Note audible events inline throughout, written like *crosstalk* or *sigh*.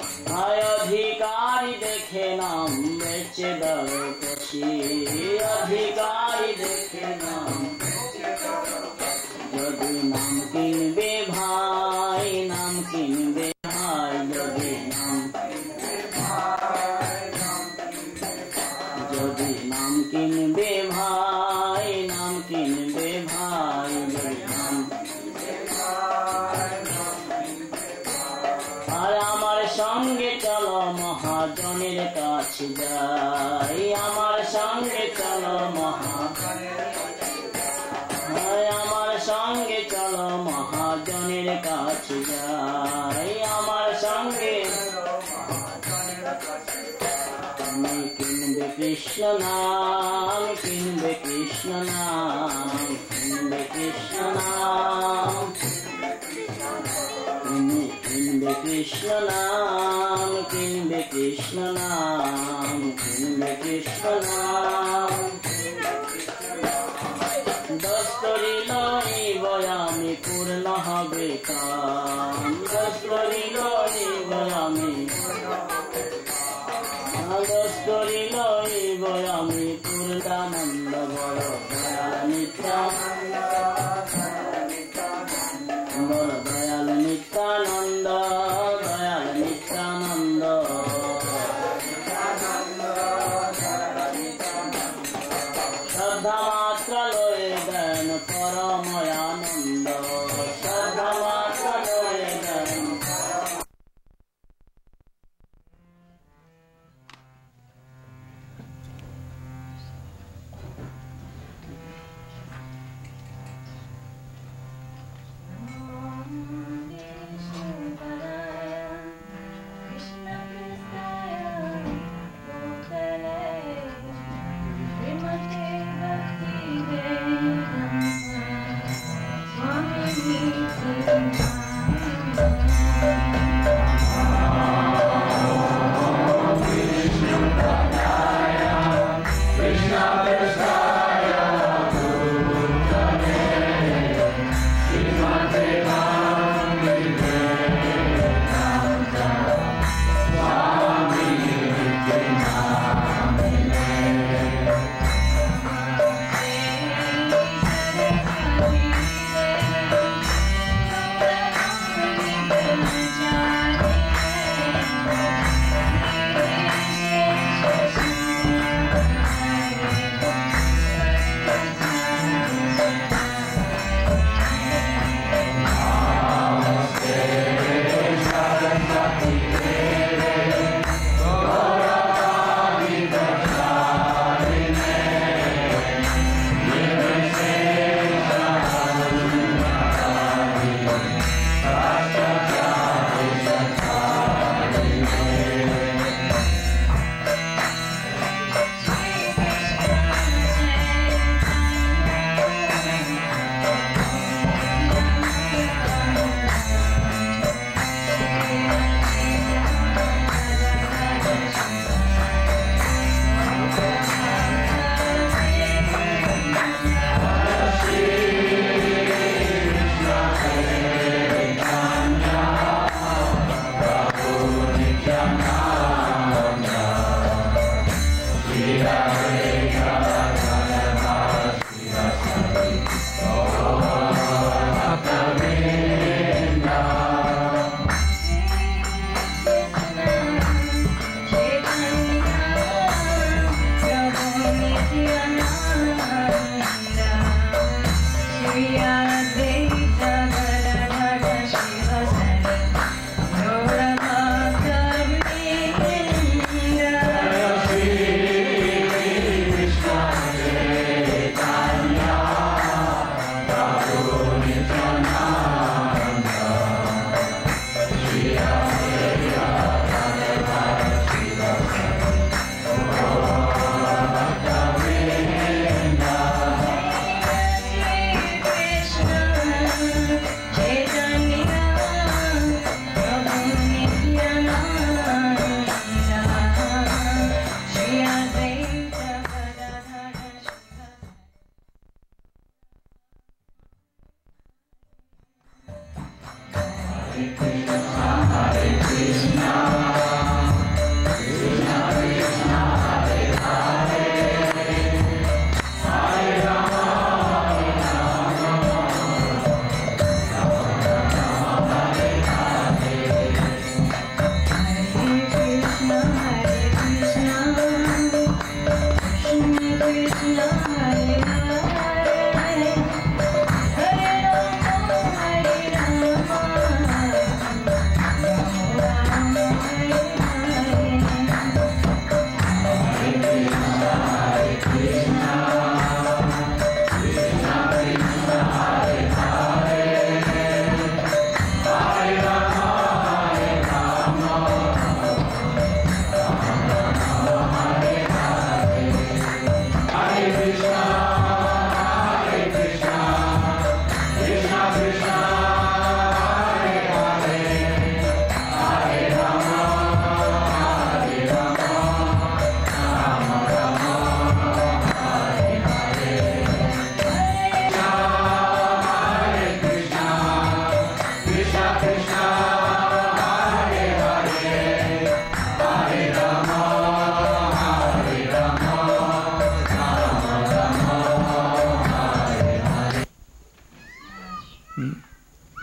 अधिकारी देखे नाम बेच दर अधिकारी देखे नाम कृष्ण नाम किन्द कृष्ण नाम किंद कृष्ण नाम। दस करी लाई बयानी पूर्ण हवे काम। दस करी लाई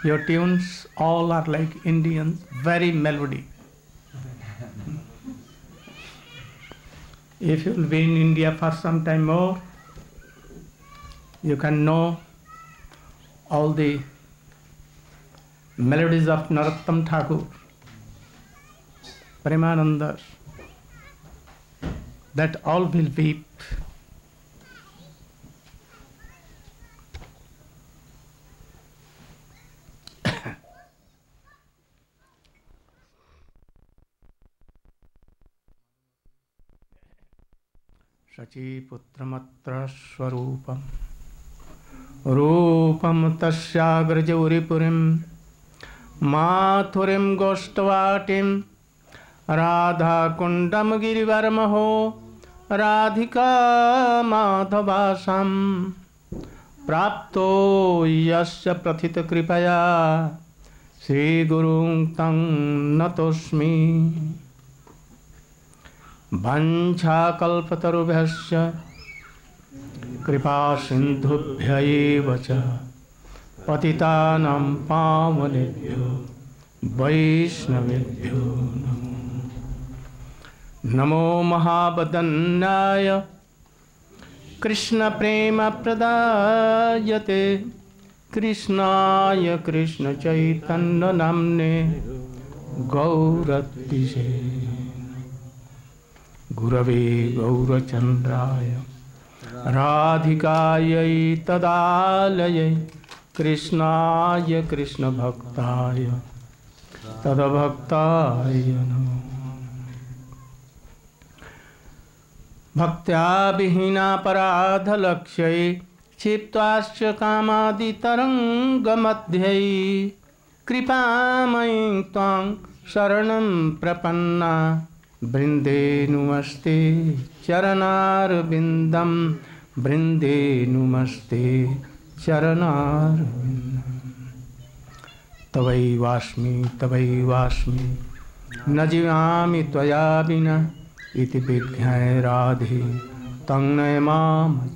Your tunes all are like Indians, very melody. If you will be in India for some time more, you can know all the melodies of Narottam Thakur, Premananda, that all will weep. शचीपुत्रमत्र स्वरूपम् रूपं तस्याग्रजौरिपुरीं माथुरीं गोष्ठवाटिं राधाकुण्डं गिरिवर्महो राधिका माधवासां प्राप्तो यस्य प्रथितकृपया श्रीगुरुं तं नतोऽस्मि। वञ्छाकल्पतरुभ्यश्च कृपा सिन्धुभ्य एव च। पतितानां पावनेभ्यो। वैष्णवेभ्यो नमो। नमो महावदन्नाय कृष्णप्रेमप्रदायते। कृष्णाय कृष्णचैतन्यनाम्ने। गौरद्विषे गुरवे गौरचन्द्राय। राधिकायै तदालयै, कृष्णाय कृष्णभक्ताय। तदभक्ताय नमो। भक्त्या विहीनापराधलक्ष्यै क्षिप्त्वाश्च कामादितरङ्गमध्ये कृपामयी त्वां शरणं प्रपन्ना। बृन्देनुमस्ते चरणारविन्दं। बृन्देनुमस्ते चरणारविन्दम्। तवैवास्मि तवैवास्मि न जीवामि त्वया विना। इति विज्ञाय राधे। तं नय माँ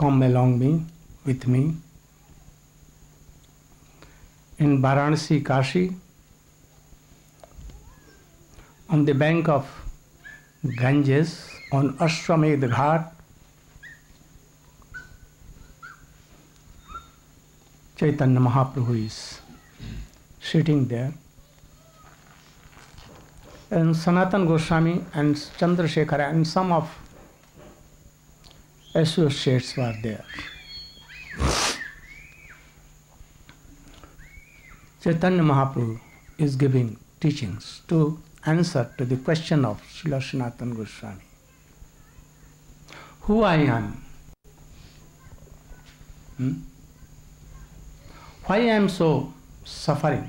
come along me with me in Varanasi, Kashi, on the bank of Ganges on Ashwamedh Ghat. Chaitanya Mahaprabhu is sitting there. And Sanatan Goswami and Chandrasekhara and some of associates were there. Chaitanya Mahaprabhu is giving teachings to answer to the question of Srila Sanatana Goswami. Who I am? Hmm? Why I am so suffering?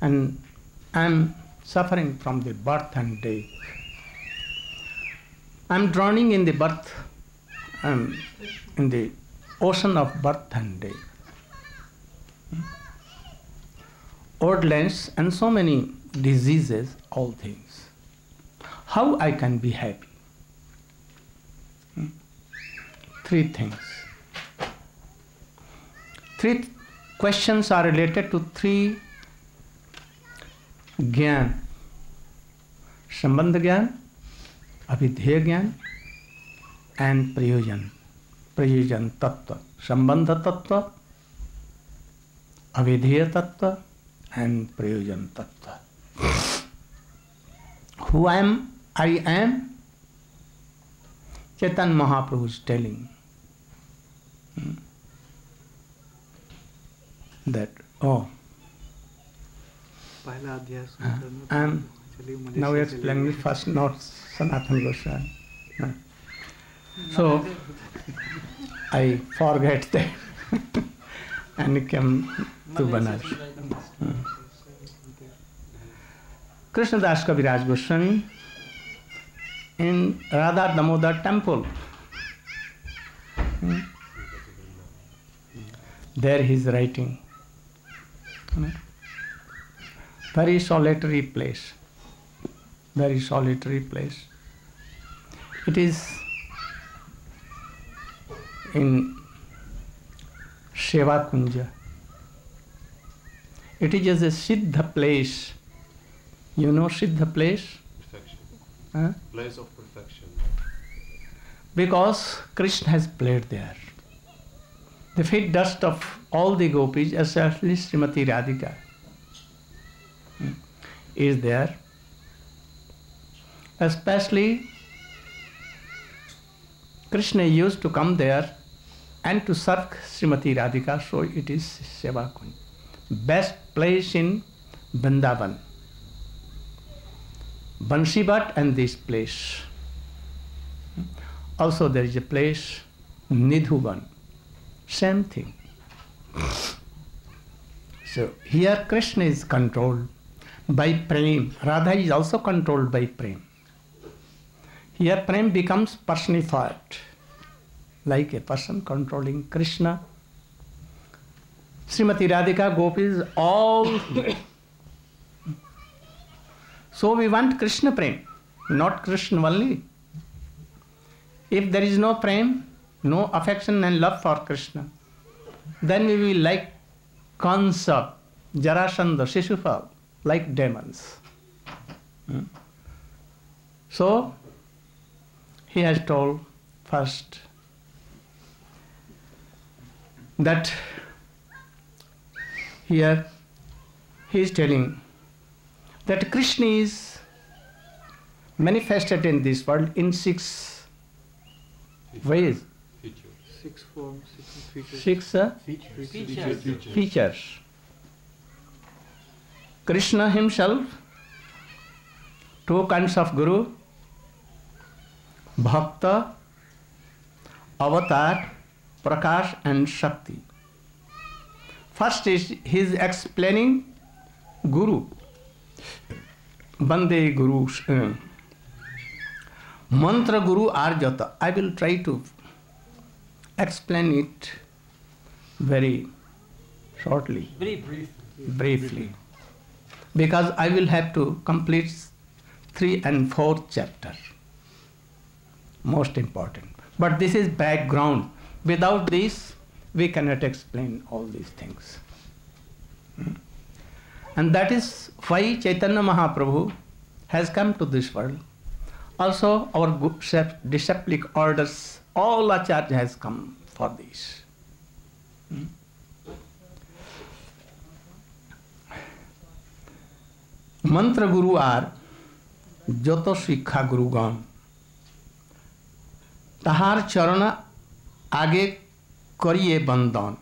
And I am suffering from the birth and death. I am drowning in the birth, um, in the ocean of birth and death. Old lands and so many diseases, all things. How I can be happy? Hmm? Three things. Three th- questions are related to three ज्ञान. संबंध ज्ञान, अभिधेय ज्ञान and प्रयोजन. प्रयोजन तत्व. संबंध तत्व अविधेय तत्व एंड प्रयोजन तत्व. Who I am I am Chaitanya Mahaprabhu is telling that, oh. Uh, and now we are explaining the first not Sanatan Goswami. So I forget that *laughs* and came to Banaras. Uh. Krishnadas Kaviraj Goswami in Radha Damodar temple. Hmm? There he is writing. Very solitary place. Very solitary place. It is in Sheva Kunja. It is just a Siddha place. You know Siddha place? Perfection. Huh? Place of perfection. Because Krishna has played there. The feet dust of all the gopis, especially Srimati Radhika, hmm, is there. Especially Krishna used to come there and to serve Srimati Radhika, so it is Seva Kunj. Best place in Vrindavan. Bansi Bhat and this place. Also, there is a place, Nidhuban. Same thing. So, here Krishna is controlled by Prem. Radha is also controlled by Prem. Here, Prem becomes personified, like a person controlling Krishna. Srimati Radhika Gopis, all. so, we want Krishna Prem, not Krishna only. If there is no prem, no affection and love for Krishna, then we will like Kansa, Jarasandha, Shishupal, like demons. Hmm? So, he has told first that here he is telling that Krishna is manifested in this world in six ways. Six forms, six features. six uh, Feature. features. Krishna himself, two kinds of guru, bhakta, avatar, prakash and shakti. First is he is explaining guru, bande guru, uh, mantra guru arjata. I will try to explain it very shortly Brief. briefly because I will have to complete three and fourth chapter. Most important. But this is background. Without this, we cannot explain all these things. And that is why Chaitanya Mahaprabhu has come to this world. Also, our disciplic orders, all acharya has come for this. Hmm. मंत्र गुरु are যত শিক্ষা গুরুগণ তাহার চরণ আগে করিয়ে বন্দন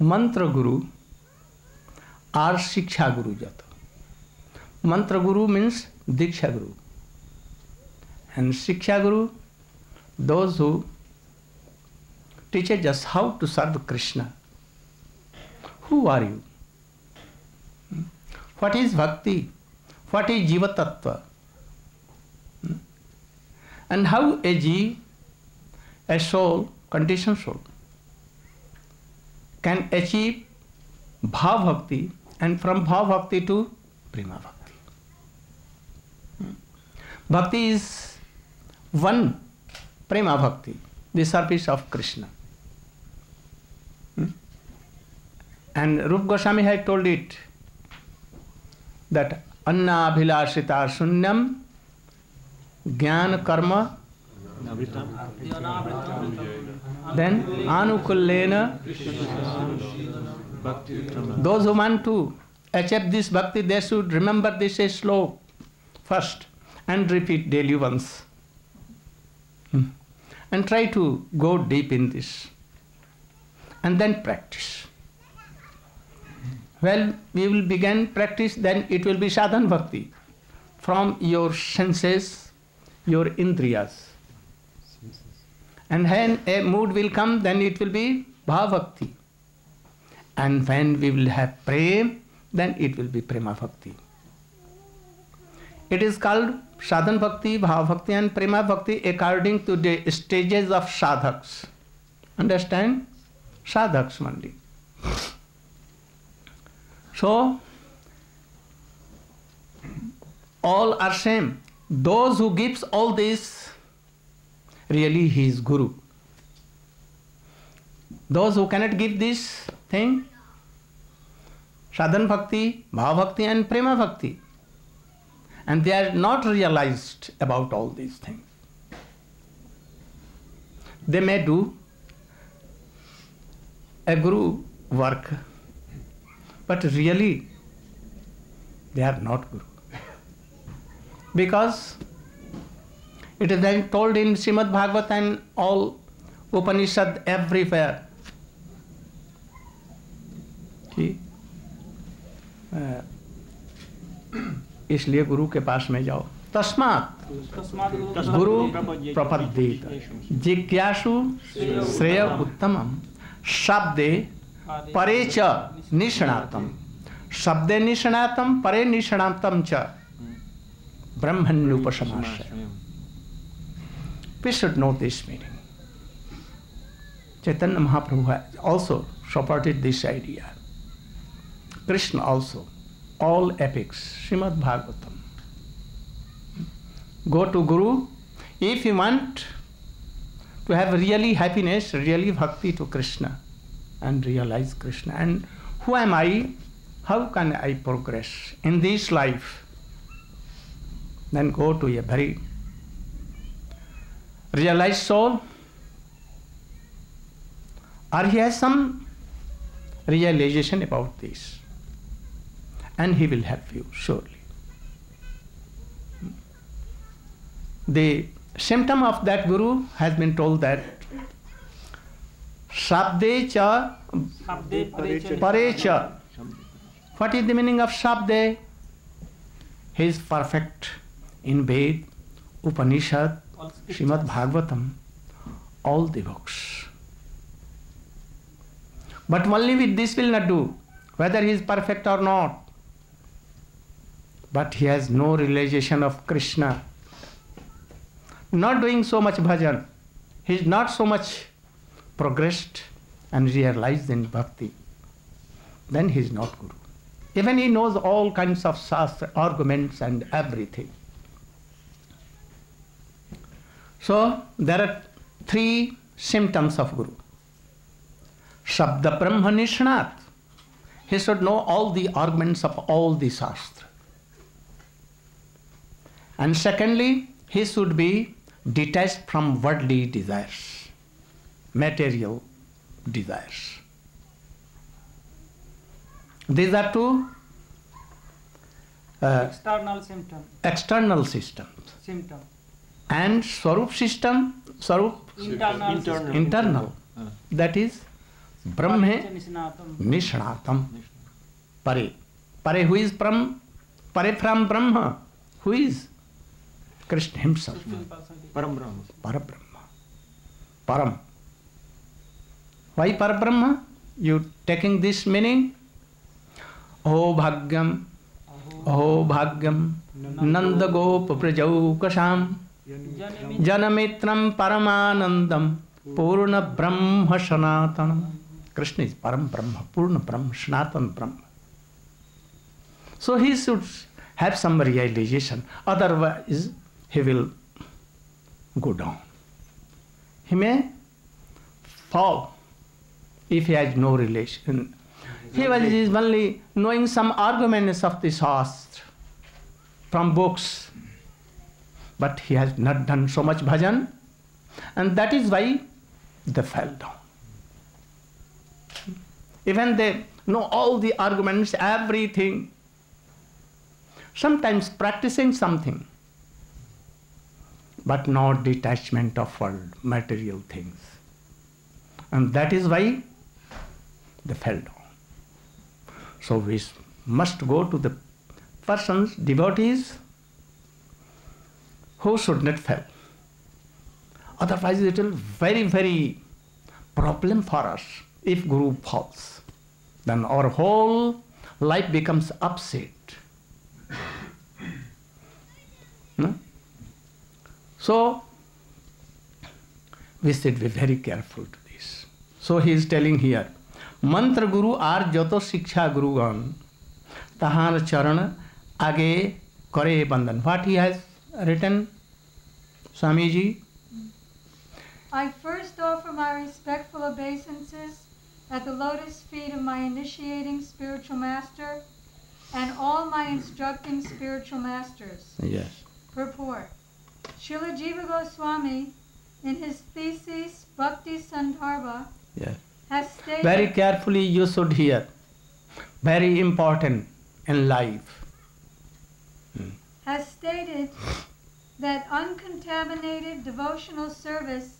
मंत्र गुरु are शिक्षा गुरु যত मंत्र गुरु means दीक्षा गुरु and शिक्षा गुरु those who teaches us how to serve krishna who are you what is bhakti? What is jiva tattva? Hmm? And how a jiva, a soul, conditioned soul, can achieve bhav bhakti and from bhav bhakti to prima bhakti. Hmm? Bhakti is one prema bhakti. This of Krishna and Rupa Goswami have told it that अन्नाभिलाषिता शून्यम ज्ञान कर्म देन आनुकुलेन those who want to accept this bhakti they should remember this a shloka first and repeat daily once Hmm. and try to go deep in this and then practice well, we will begin practice, then it will be sadhan bhakti from your senses, your indriyas. And when a mood will come, then it will be bhavakti. And when we will have prem, then it will be prema bhakti. It is called sadhana bhakti bhava bhakti and prema bhakti according to the stages of sadhaks understand sadhaks Mandi so all are same those who gives all this really he is guru those who cannot give this thing sadhana bhakti bhava भक्ति and prema भक्ति and they are not realized about all these things. They may do a guru work, but really they are not guru. *laughs* Because it is then told in Srimad Bhagavat and all Upanishad everywhere. कि अ, uh, इसलिए गुरु के पास में जाओ तस्मात गुरु। प्रपद्येत जिज्ञासु श्रेय उत्तम शब्दे परे च निष्णातम शब्दे निष्णातम, परे निष्णातम च ब्रह्मण्युपशमाश्रय We should know this meaning. Chaitanya Mahaprabhu has also supported this idea. Krishna also. All epics, Srimad Bhagavatam. Go to Guru if you want to have really happiness, really bhakti to Krishna and realize Krishna. And who am I? How can I progress in this life? Then go to a very realized soul or he has some realization about this and he will help you surely. The symptom of that guru has been told that Shabde cha parecha. What is the meaning of Shabde? He is perfect in Ved, Upanishad, Srimad Bhagavatam, all the books. But only with this will not do, whether he is perfect or not. But he has no realization of Krishna. Not doing so much bhajan. He is not so much progressed and realized in bhakti. Then he is not Guru. Even he knows all kinds of shastra, arguments and everything. So there are three symptoms of Guru. Shabda Brahma Nishnat. He should know all the arguments of all the Shastra. And secondly, he should be detached from worldly desires, material desires. These are two uh, external symptom external systems. symptom And Swarup system, Swarup internal Internal. internal, that is Brahme Nisnatam. Nishnatam Pare. Pare, who is from, Pare from Brahma? Who is? Krishna himself. Supreme personality. Param Brahma. Parabrahma. Param. Why Parabrahma? You taking this meaning? Oh Bhagyam, oh Bhagyam, Nanda Gop Prajaukasham, Janami- Janamitram Paramanandam, Purna Brahma Sanatanam. Krishna is Param Brahma, Purna Brahma, Sanatan Brahma. So he should have some realization, otherwise he will go down. He may fall if he has no relation. He was only knowing some arguments of the Shastra from books, but he has not done so much bhajan, and that is why they fell down. Even they know all the arguments, everything. Sometimes practicing something, but not detachment of world, material things. And that is why they fell down. So we must go to the persons, devotees, who should not fail. Otherwise, it will very, very problem for us if Guru falls. Then our whole life becomes upset. *coughs* No? So we should be very careful to this. So he is telling here, Mantra Guru are जतो Siksha गुरुगण तहार चरण आगे करे बंधन what he has written Swami I first offer my respectful obeisances at the lotus feet of my initiating spiritual master and all my instructing spiritual masters. Yes. Purport. Srila Jiva Goswami, in his thesis Bhakti Sandarbha, Yes. has stated Very carefully you should hear. Very important in life. Hmm. has stated that uncontaminated devotional service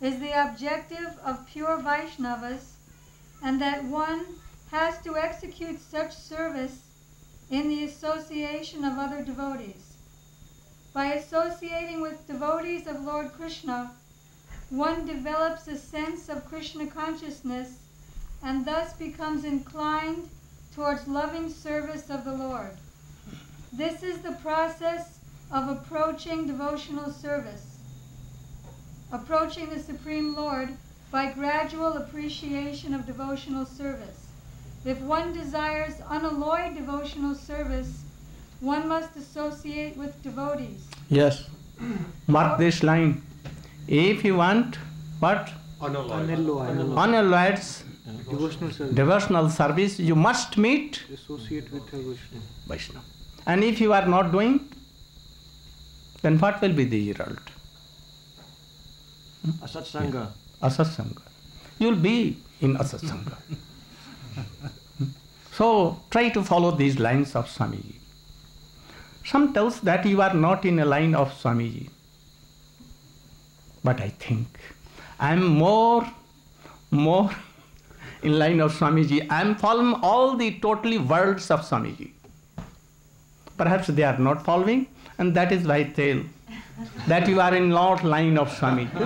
is the objective of pure Vaishnavas and that one has to execute such service in the association of other devotees. By associating with devotees of Lord Krishna, one develops a sense of Krishna consciousness and thus becomes inclined towards loving service of the Lord. This is the process of approaching devotional service, approaching the Supreme Lord by gradual appreciation of devotional service. If one desires unalloyed devotional service, one must associate with devotees. Yes. Mark this line. If you want what? Unalloyed. Unalloyed. Unalloyed Devotional service. devotional service, you must meet Associate with a Vishnu. Vaishnava. And if you are not doing, then what will be the result? Hmm? Asatsanga. Asatsanga. You will be in asat asatsanga. *laughs* so try to follow these lines of Swamiji. Some tells that you are not in a line of Swamiji. But I think I am more, more in line of Swamiji. I am following all the totally words of Swamiji. Perhaps they are not following, and that is why tell that you are in not line of Swami. *laughs*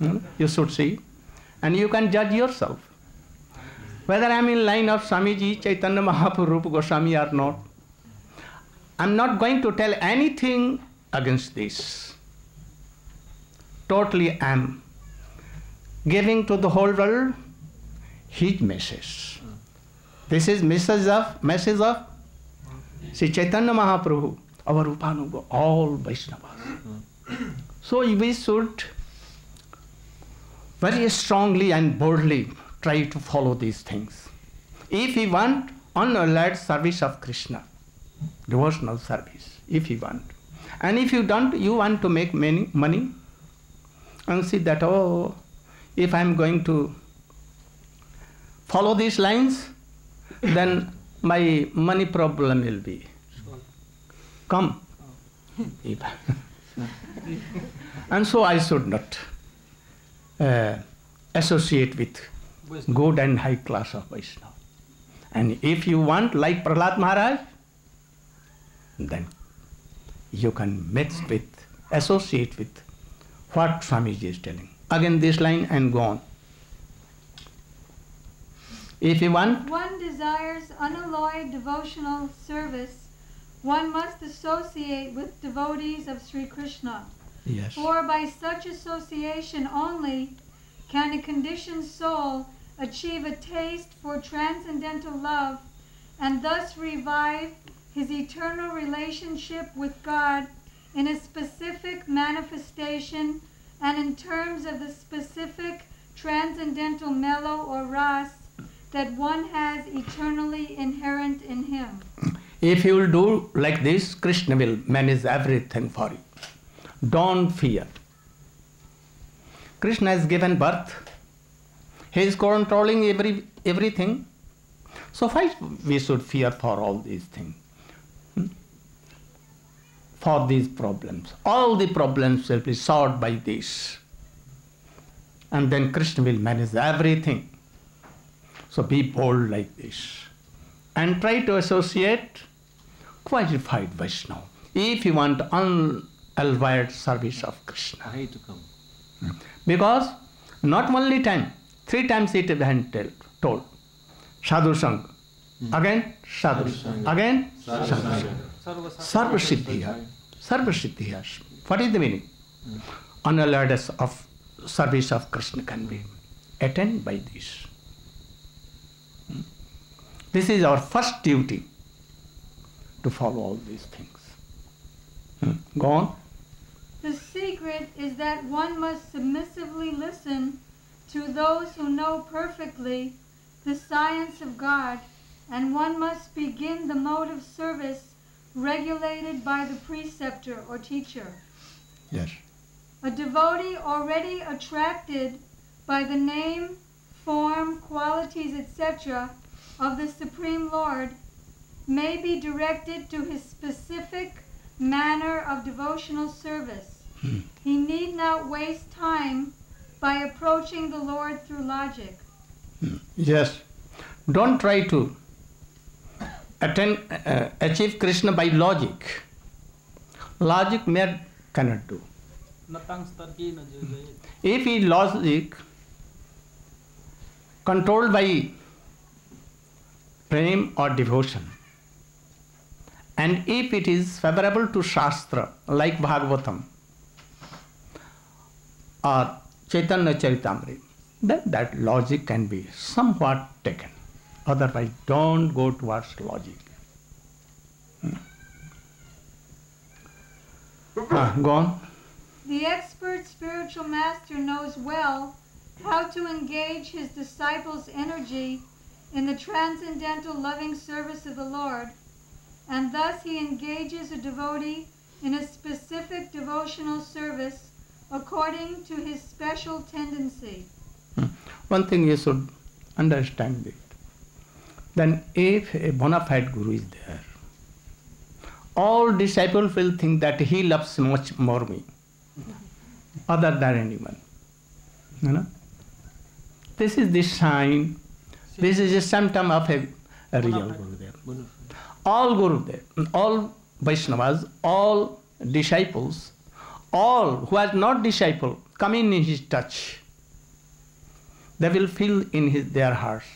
Hmm? you should see, and you can judge yourself whether I am in line of Swamiji, Chaitanya Mahaprabhu, Rupa Goswami or not. I am not going to tell anything against this. Totally am giving to the whole world his message. This is message of message of Sri Chaitanya Mahaprabhu, our Upanuga, all Vaishnavas. So we should very strongly and boldly try to follow these things. If we want unalloyed service of Krishna, devotional service, if you want. And if you don't, you want to make many money and see that, oh, if I'm going to follow these lines, then my money problem will be come. *laughs* And so I should not uh, associate with good and high class of Vaishnava. And if you want, like Prahlad Maharaj, then you can mix with, associate with what Swamiji is telling. Again, this line and go on. If you want, One desires unalloyed devotional service, one must associate with devotees of Sri Krishna. yes, For by such association only can a conditioned soul achieve a taste for transcendental love and thus revive his eternal relationship with God in a specific manifestation and in terms of the specific transcendental mellow or ras that one has eternally inherent in him. if you will do like this, Krishna will manage everything for you. Don't fear. Krishna has given birth. He is controlling every everything. So why we should fear for all these things? Hmm? For these problems. All the problems will be solved by this. And then Krishna will manage everything. So be bold like this. And try to associate qualified Vaishnava. If you want albeit service of Krishna. I hate to come. Because not only time, three times it has been told. Sadhu Sang. Again, Sadhu. Again, Sadhu Sang. Sarva Siddhiya. Sarva Siddhiya. What is the meaning? Unalloyed of service of Krishna can be attained by this. Hmm. This is our first duty to follow all these things. Hmm. Go on. The secret is that one must submissively listen to those who know perfectly the science of God, and one must begin the mode of service regulated by the preceptor or teacher. Yes. A devotee already attracted by the name, form, qualities, etc. of the Supreme Lord may be directed to his specific manner of devotional service. Hmm. He need not waste time by approaching the Lord through logic. Hmm. Yes. Don't try to attain, uh, achieve Krishna by logic. Logic mere cannot do. If he logic controlled by prem or devotion, and if it is favorable to Shastra, like Bhagavatam or Chaitanya Charitamrita, then that logic can be somewhat taken. Otherwise, don't go towards logic. Hmm. Ah, go on. The expert spiritual master knows well how to engage his disciples' energy in the transcendental loving service of the Lord, and thus he engages a devotee in a specific devotional service according to his special tendency. One thing you should understand it. Then if a bona fide guru is there, all disciples will think that he loves much more me other than anyone. You know? This is the sign, this is a symptom of a, a real Gurudev. All Gurudev, all Vaishnavas, all disciples, all who are not disciple, come in his touch. They will feel in his, their hearts.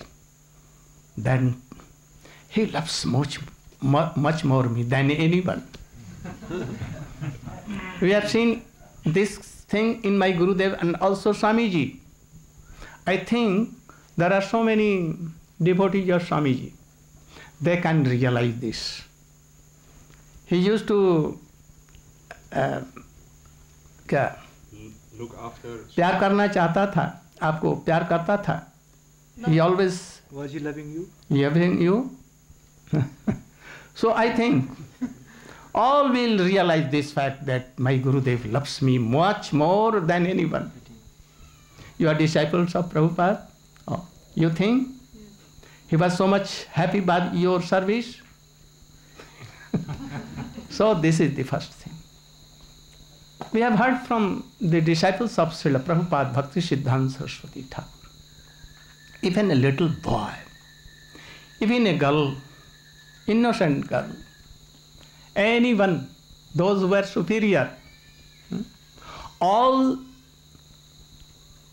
Then he loves much, much more me than anyone. we have seen this thing in my Gurudev and also Swamiji. I think there are so many devotees of Swamiji. They can realize this. He used to uh, क्या Look after प्यार करना चाहता था आपको प्यार करता था he always Was he loving you? loving you? *laughs* So i think all will realize this fact that my gurudev loves me much more than anyone. You are disciples of prabhupada? Oh, you think? He was so much happy by your service? *laughs* So this is the first thing. We have heard from the disciples of Srila Prabhupada Bhakti Siddhanta Saraswati Thakur even a little boy, even a girl, innocent girl, anyone, those who were superior, hmm, all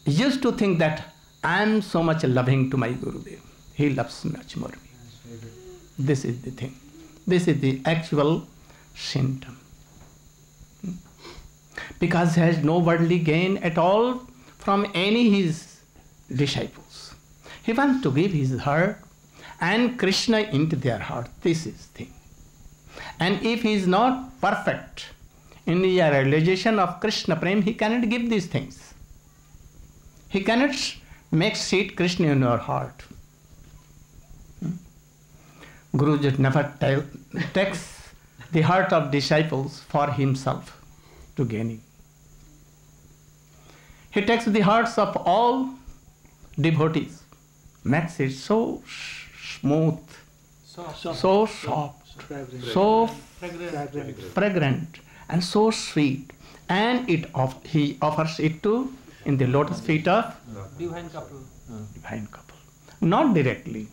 used to think that I am so much loving to my Gurudev. He loves much more me. This is the thing. This is the actual symptom. Hmm. Because he has no worldly gain at all from any his disciples. He wants to give his heart and Krishna into their heart. This is thing. And if he is not perfect in the realization of Krishna Prem, he cannot give these things. He cannot make seat Krishna in your heart. Hmm? Guru just never tell, takes the heart of disciples for himself to gaining. He takes the hearts of all devotees, makes is so smooth, soft, soft. so soft, so fragrant. fragrant, and so sweet. And it he offers it to in the lotus feet of divine couple. Divine couple, not directly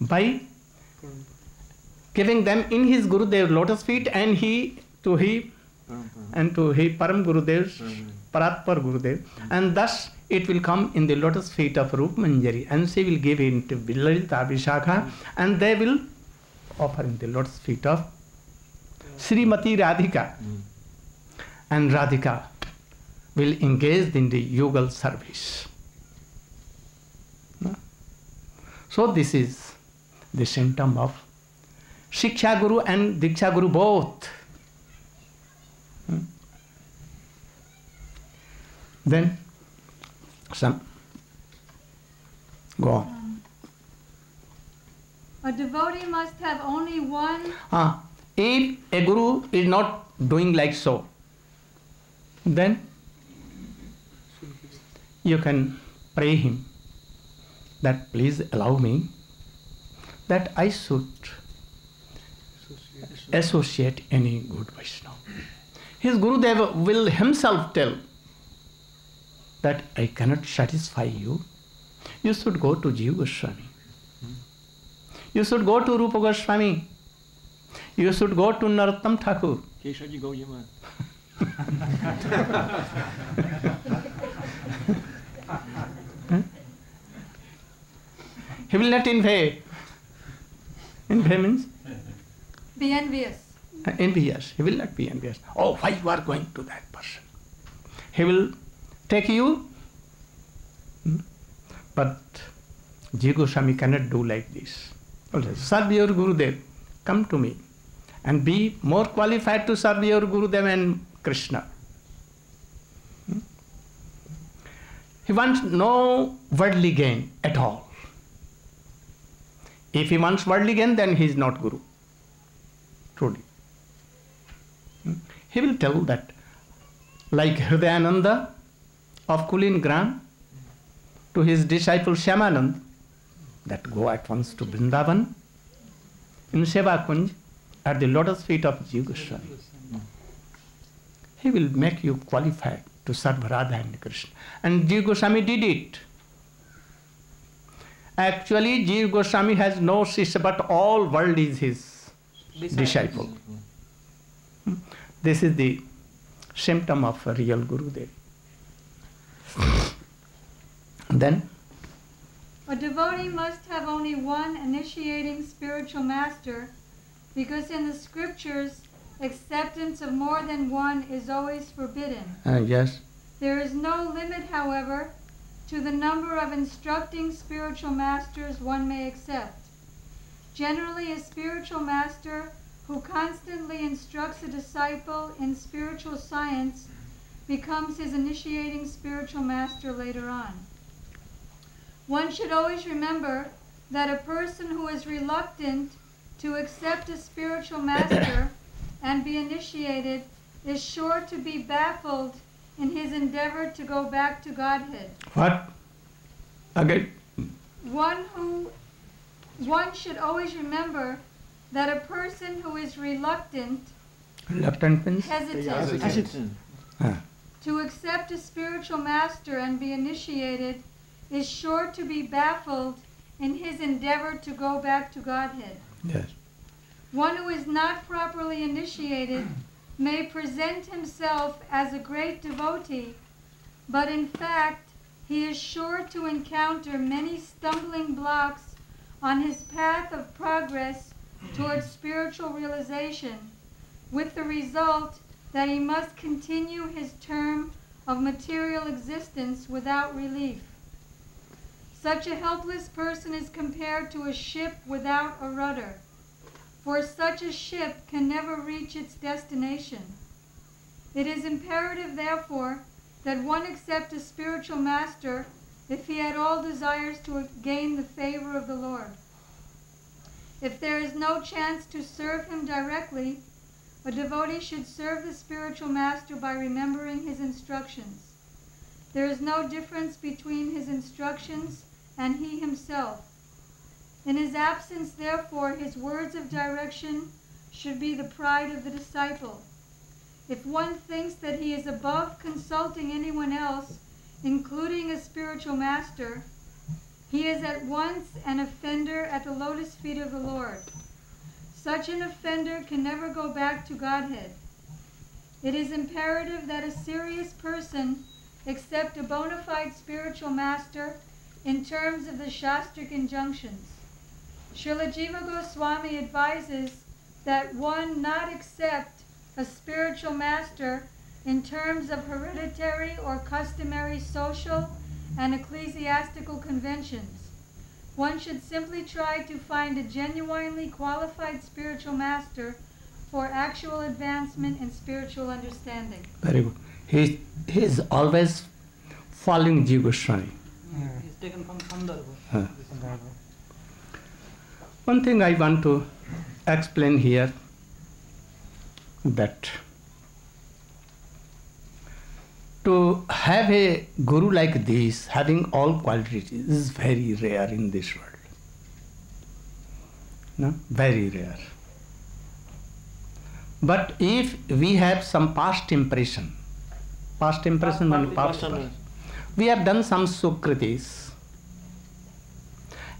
by giving them in his Gurudev lotus feet, and he to he mm-hmm. and to he Param Gurudev's mm-hmm. Paratpar Gurudev, and thus it will come in the lotus feet of Rup Manjari, and she will give it to Vilalita Vishakha, and they will offer in the lotus feet of Srimati Radhika. And Radhika will engage in the yogal service. So this is the symptom of Shiksha Guru and Diksha Guru both. Then some go on. A devotee must have only one Ah, if a guru is not doing like so, then you can pray him that please allow me that I should associate any good Vaishnava. His Gurudev will himself tell that I cannot satisfy you. You should go to Jiva Goswami. You should go to Rupa Goswami. You should go to Narottam Thakur. Keshaji go Yama. He will not invade. Invade means be envious. uh, envious. He will not be envious. Oh, why you are going to that person? He will take you. Hmm? But Jiva Goswami cannot do like this. Also, serve your Gurudev. Come to me and be more qualified to serve your Gurudev and Krishna. Hmm? He wants no worldly gain at all. If he wants worldly gain, then he is not Guru. Truly. Hmm? He will tell that, like Hridayananda of Kulin Gram to his disciple Shyamanand, that go at once to Vrindavan in Seva Kunj at the lotus feet of Jiva He will make you qualified to serve Radha and Krishna. And Jiva Goswami did it. Actually, Jiva Goswami has no Shishya, but all world is his disciple. Hmm. This is the symptom of a real Gurudev. Then, A devotee must have only one initiating spiritual master because in the scriptures, acceptance of more than one is always forbidden. uh, yes, There is no limit, however, to the number of instructing spiritual masters one may accept. Generally, a spiritual master who constantly instructs a disciple in spiritual science becomes his initiating spiritual master later on. One should always remember that a person who is reluctant to accept a spiritual *coughs* master and be initiated is sure to be baffled in his endeavor to go back to Godhead. what? Again, One who one should always remember that a person who is reluctant, reluctant means? hesitant Ah, to accept a spiritual master and be initiated is sure to be baffled in his endeavor to go back to Godhead. yes. One who is not properly initiated may present himself as a great devotee, but in fact, he is sure to encounter many stumbling blocks on his path of progress towards spiritual realization, with the result that he must continue his term of material existence without relief. Such a helpless person is compared to a ship without a rudder for such a ship can never reach its destination. It is imperative, therefore, that one accept a spiritual master if he at all desires to gain the favor of the Lord. If there is no chance to serve him directly, a devotee should serve the spiritual master by remembering his instructions. There is no difference between his instructions and he himself. In his absence, therefore, his words of direction should be the pride of the disciple. If one thinks that he is above consulting anyone else, including a spiritual master, he is at once an offender at the lotus feet of the Lord. Such an offender can never go back to Godhead. it is imperative that a serious person accept a bona fide spiritual master in terms of the Shastric injunctions. Srila Jiva Goswami advises that one not accept a spiritual master in terms of hereditary or customary social and ecclesiastical conventions. One should simply try to find a genuinely qualified spiritual master for actual advancement in spiritual understanding. Very good. He, he is always following Jiva Goswami. It's taken from Sandarbha. Huh. One thing I want to explain here that to have a guru like this, having all qualities, is very rare in this world. No? Very rare. But if we have some past impression, past impression and past, Personal. we have done some sukritis,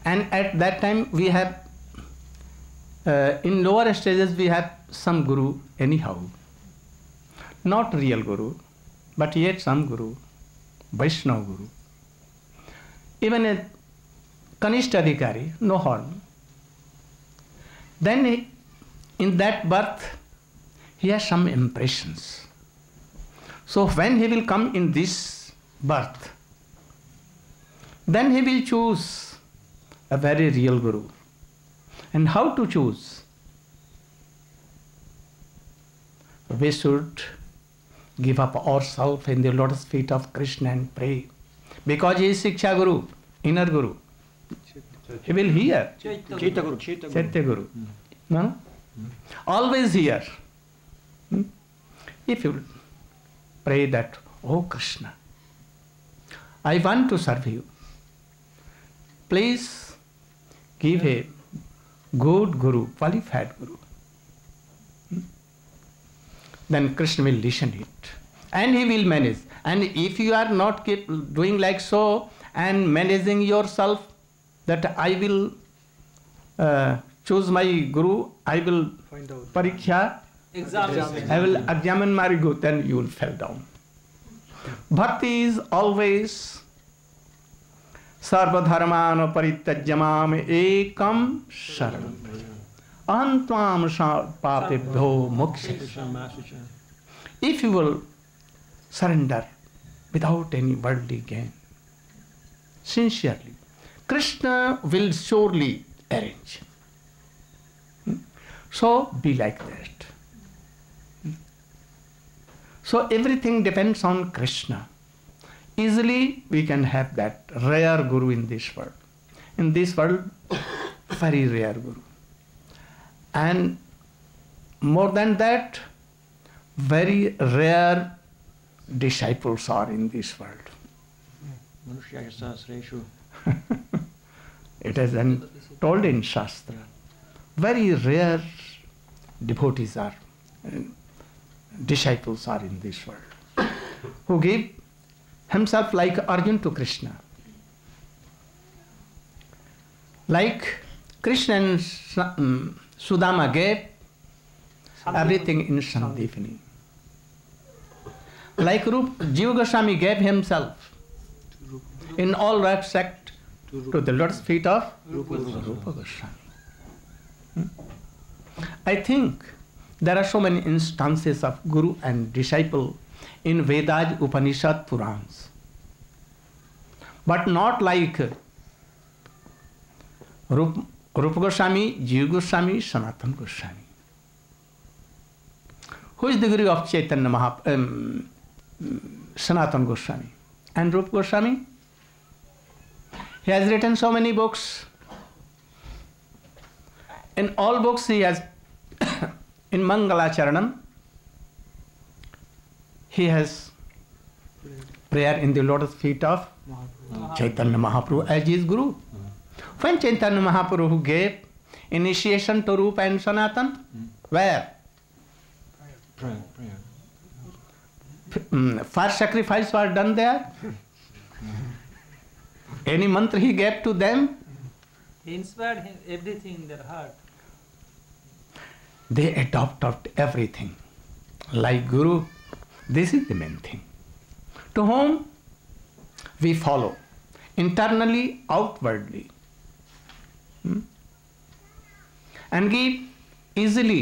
and at that time we have uh, in lower stages we have some guru anyhow not real guru but yet some guru vaishnava guru even a kanishta adhikari no harm then he- in that birth he has some impressions. So when he will come in this birth then he will choose a very real guru. And how to choose? We should give up ourselves in the lotus feet of Krishna and pray. Because he is Siksha Guru, inner Guru. He will hear. Chaitya Chaitya Guru. Guru, Chaitya Guru. Guru. No? Always hear. Hmm? If you pray that, Oh Krishna, I want to serve you. Please give a good guru, qualified guru. Hmm? Then Krishna will listen it And he will manage. And if you are not keep doing like so and managing yourself, that I will uh, choose my guru, I will Find out. pariksha, Exam. I will examine my guru, then you will fall down. Bhakti is always सर्वधर्मान परित्यज्य माम एकम शरण अहं त्वाम पापेभ्यो मोक्ष Krishna, Master Chan. if you will surrender without any worldly gain. Sincerely. Krishna will surely arrange. Hmm? so be like that. Hmm? so everything depends on krishna. Easily we can have that rare guru in this world. In this world *coughs* very rare guru. And more than that very rare disciples are in this world. Manushya Sahasreshu. *laughs* It has been told in Shastra. Very rare devotees are, uh, disciples are in this world, *coughs* who give himself like Arjun to Krishna. Like Krishna and um, Sudama gave everything in Sandipani. Like Rup, Jiva Goswami gave himself in all respect to the lotus feet of Rupa Goswami. Hmm? I think there are so many instances of Guru and disciple in Vedas, Upanishad, Purans. But not like Rup, Rupa Goswami, Jiva Goswami, Sanatana Goswami. Who is the Guru of Chaitanya Mahap, um, Sanatana Goswami? And Rupa Goswami? He has written so many books. In all books, he has, in Mangalacharanam, he has prayer in the lotus feet of Chaitanya Mahaprabhu as his Guru. When Chaitanya Mahaprabhu gave initiation to Rupa and Sanatan, where? Prayer, prayer. Mm, first sacrifice was done there. Any mantra he gave to them, He inspired him, everything in their heart. they adopted everything. like Guru. This is the main thing. To whom we follow internally, outwardly, Hmm? and give easily,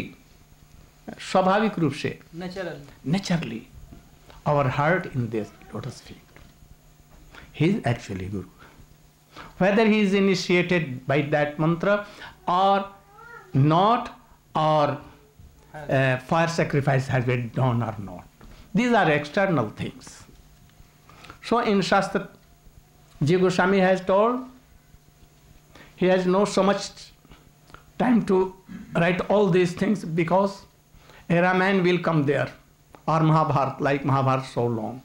स्वाभाविक रूप से Natural. Our heart in this lotus feet. He is actually Guru. Whether he is initiated by that mantra or not, or uh, fire sacrifice has been done or not. These are external things. So in Shastra, Ji Goswami has told, he has no so much time to write all these things because a Ramayana will come there or Mahabharata, like Mahabharata so long.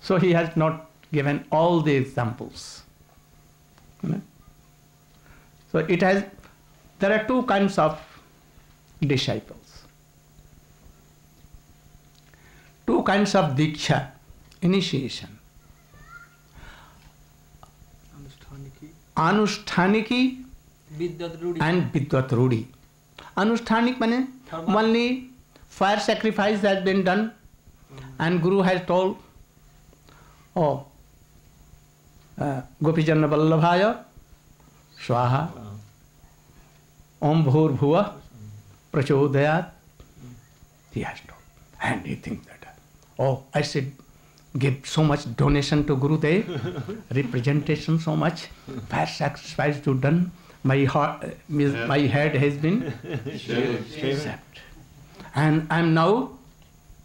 So he has not given all the examples. So it has, there are two kinds of disciples. Two kinds of diksha, initiation. Rudi. and Vidvat Rudi. Anushthanik means Thermal. Fire sacrifice has been done and Guru has told, oh, uh, Gopijanna Vallabhaya, Swaha, Om Bhur Bhuva, Prachodayat. He has told. And he thinks that, oh, I should give so much donation to Guru Dev, representation so much, fire sacrifice to done. My heart, uh, my head has been shaved. And I am now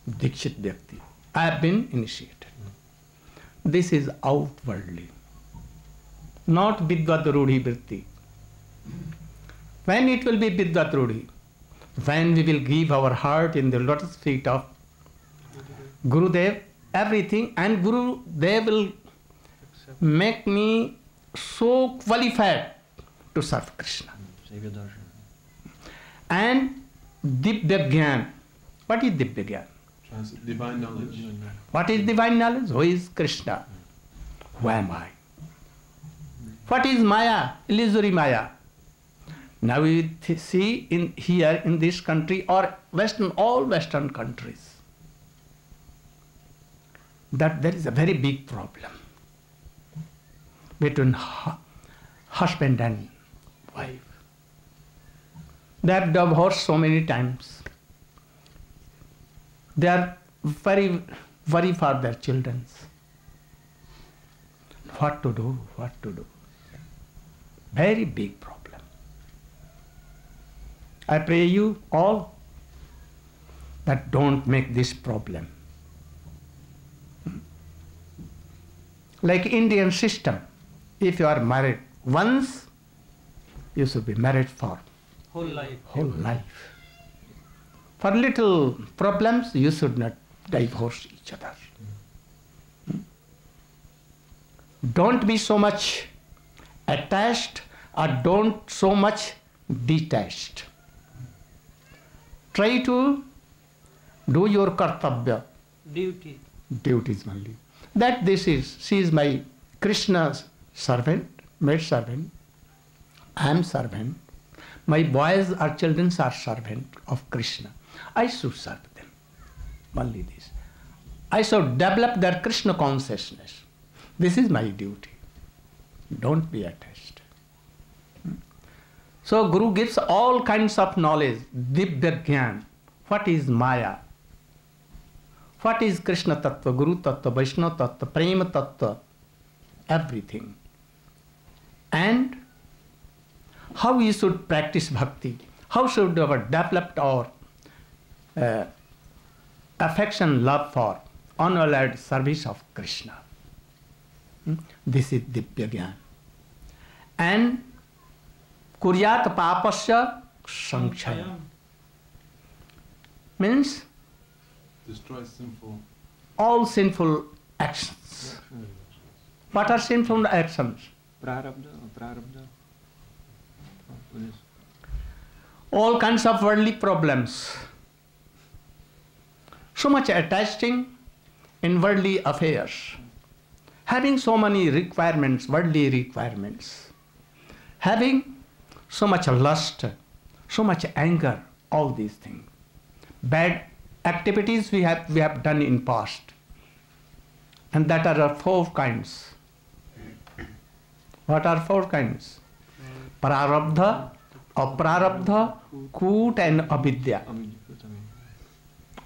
Dikshit Vyakti. I have been initiated. This is outwardly, not Vidvat Rudhi Vritti. When it will be Vidvat Rudhi? When we will give our heart in the lotus feet of Gurudev, everything, and Guru Dev will make me so qualified to serve Krishna. And Divya Gyan. What is Divya Gyan? Divine knowledge. What is divine knowledge? Who is Krishna? Who am I? What is Maya? Illusory Maya. Now we see in here in this country or Western, all Western countries, that there is a very big problem between hu- husband and wife. They are divorced so many times. They are very worry for their children. What to do? What to do? Very big problem. I pray you all that don't make this problem. Like Indian system, if you are married once, you should be married for Whole life. whole life. For little problems, you should not divorce each other. Hmm? Don't be so much attached or don't so much detached. Try to do your kartabya, Duty. duties only. That this is, she is my Krishna's servant, maid servant. I am servant. My boys or children are servant of Krishna. I should serve them. Only this. I should develop their Krishna consciousness. This is my duty. Don't be attached. So Guru gives all kinds of knowledge, Divya Gyan. What is Maya? What is Krishna Tattva, Guru Tattva, Vaishnava Tattva, Prema Tattva? Everything. And how we should practice bhakti, how should our develop our uh, affection, love for unalloyed service of Krishna. Hmm? This is Divya Gyan. And Kuryat Papasya Sanksayam means Destroy sinful. all sinful actions. What are sinful actions? Prarabdha, prarabdha. What is? All kinds of worldly problems. So much attaching in worldly affairs, having so many requirements, worldly requirements, having so much lust, so much anger, all these things. Bad activities we have we have done in past. And that are four kinds. What are four kinds? Prarabdha aprarabdha kut and avidya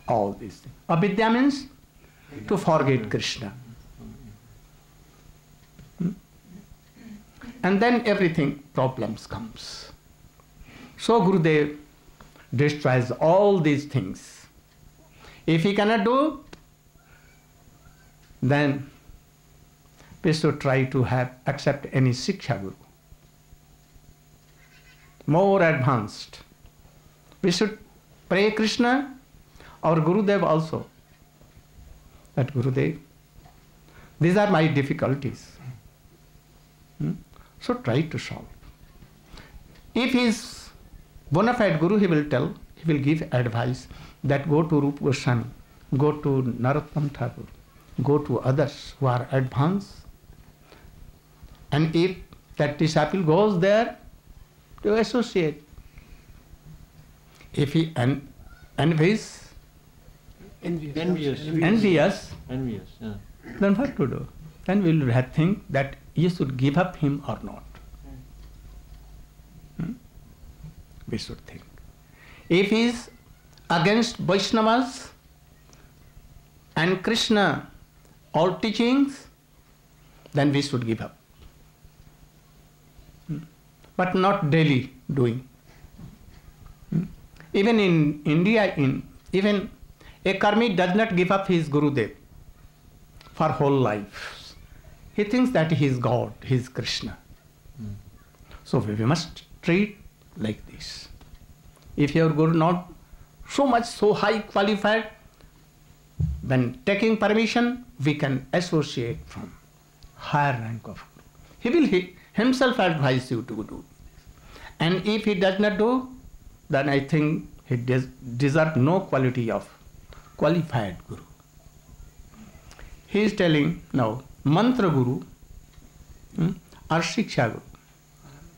all these things. means to forget krishna. Hmm? and then everything problems comes. So gurudev destroys all these things. If he cannot do then we should try to have accept any Siksha Guru. More advanced. We should pray Krishna or Gurudev also. That Gurudev, these are my difficulties. Hmm? So try to solve. If he is bona fide Guru, he will tell, he will give advice that go to Rupa Goswami, go to Narottam Thakur, go to others who are advanced. And if that disciple goes there to associate, if he en- envies, Envious. envious, Envious, yeah. then what to do? Then we will think that you should give up him or not. Hmm? We should think. If he is against Vaishnavas and Krishna, all teachings, then we should give up. Hmm? But not daily doing. Hmm? Even in India, in even a karmi does not give up his Gurudev for whole life. He thinks that he is God, he is Krishna. So we we must treat like this. If your Guru not so much so high qualified, when taking permission, we can associate from higher rank of Guru. He will he, himself advise you to do. this. And if he does not do, then I think he des- deserve no quality of qualified Guru. He is telling now, Mantra Guru hmm, or Shiksha Guru.